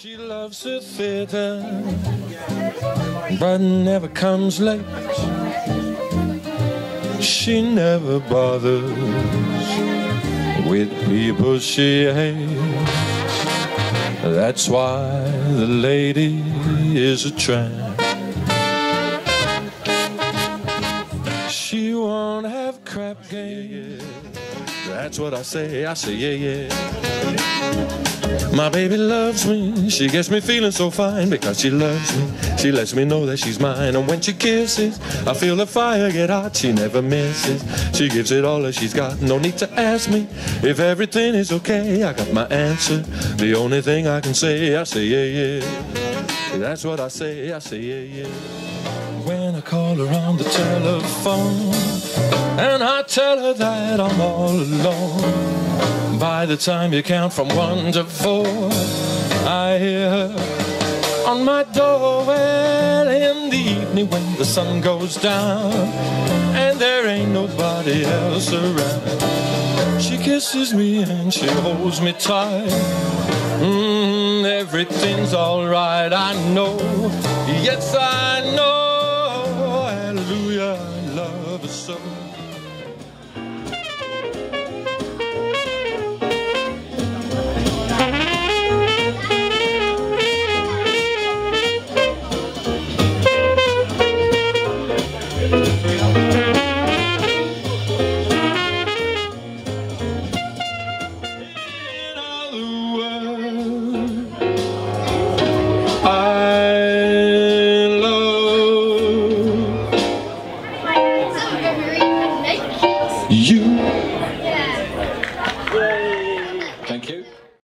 She loves the theater, but never comes late. She never bothers with people she hates. That's why the lady is a tramp. She won't have crap game. That's what I say. I say, yeah, yeah. My baby loves me. She gets me feeling so fine because she loves me. She lets me know that she's mine. And when she kisses, I feel the fire get hot. She never misses. She gives it all that she's got. No need to ask me if everything is okay. I got my answer. The only thing I can say, I say, yeah, yeah. That's what I say. I say, yeah, yeah. When I call her on the telephone I tell her that I'm all alone. By the time you count from one to four, I hear her on my door. Well, in the evening when the sun goes down and there ain't nobody else around, she kisses me and she holds me tight. Mm, everything's alright, I know. Yes, I know. Hallelujah, I love her so. You